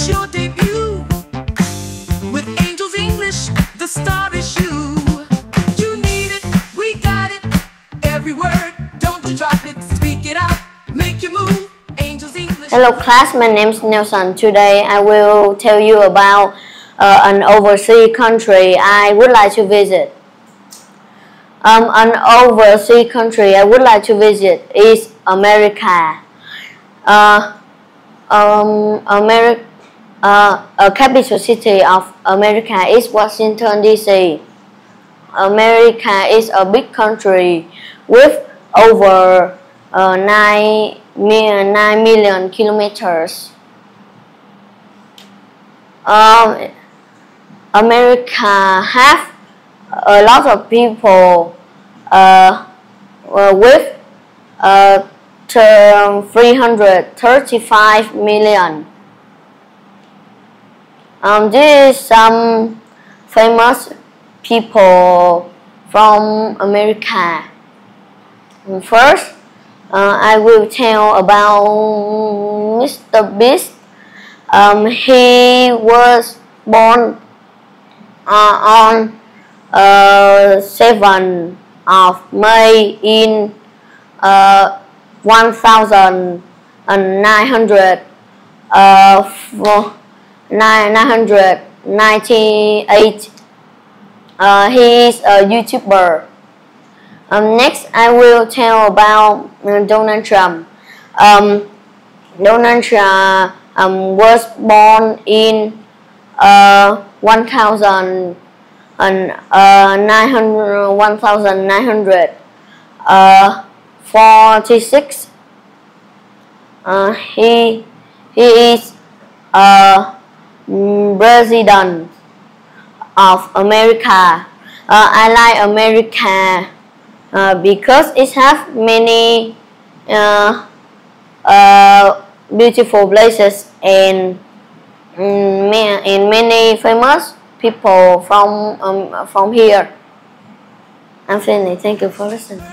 It's your debut with Angel's English. The star is you. We got it. Every word, don't you. Speak it out, make move. Hello class, my name is Nelson. Today I will tell you about uh, an overseas country I would like to visit. Um, an overseas country I would like to visit is America. Uh, um, America, uh, a capital city of America is Washington D.C. America is a big country with over uh, 9, 9 million kilometers. Um, America have a lot of people uh, uh, with uh, 335 million. Um, this is some famous people from America. First, uh, I will tell about Mr. Beast. Um, he was born uh, on uh, 7 of May in uh, 1900 uh, for 998 uh, he is a YouTuber. Um, next I will tell about uh, Donald Trump. Um, Donald Trump um, was born in uh, 1000 and uh, 900, 1900 uh, 46 uh, he he is mm, president of America uh, I like America uh, because it has many uh, uh, beautiful places and mm, and many famous people from um, from here. I'm finished. Thank you for listening.